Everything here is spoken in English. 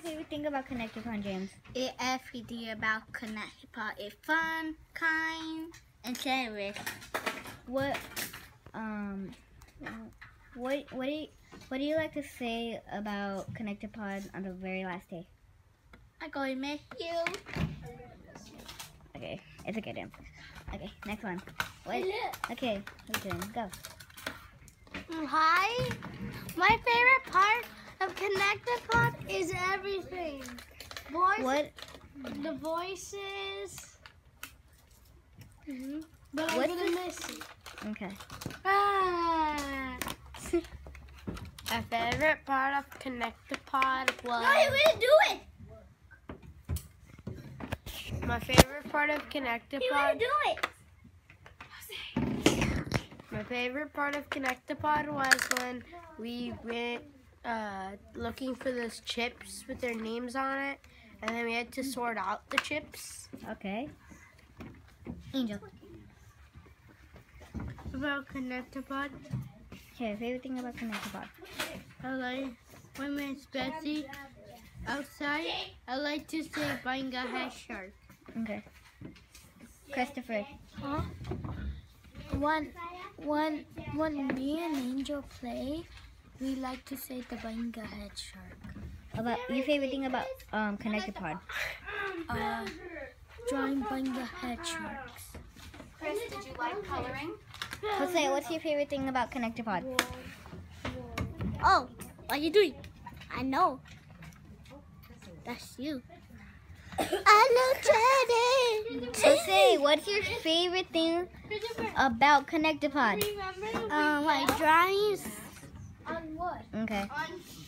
favorite thing about Connectopod, James? It everything about Connectopod is fun, kind, and serious. What um what what do you what do you like to say about Connectopod on the very last day? I'm going to miss you. Okay, it's a good answer. Okay, next one. What? Okay, your turn. Go. Hi. My favorite part of Connectopod is everything. Voice, What? the voices. hmm But I'm What's gonna miss it. Okay. Ah. My favorite part of Connectopod was No, you didn't do it. my favorite part of Connectopod. do it. My favorite part of Connectopod was when we went uh, looking for those chips with their names on it, and then we had to sort out the chips. Okay. Angel. About Connectopod, Okay, favorite thing about Connectopod. I like when it's Betsy outside. I like to say buying a head shark. Okay. Christopher. Huh? When, when, when me and Angel play, we like to say the Benga head shark. About your favorite thing about um Connectopod. Uh, drawing Benga head sharks. Chris, did you like coloring? Jose, what's your favorite thing about Connectopod? Oh, what are you doing? I know. That's you. Hello, Jenny. Jose, what's your favorite thing about Connectopod? Um, my drawings. Okay.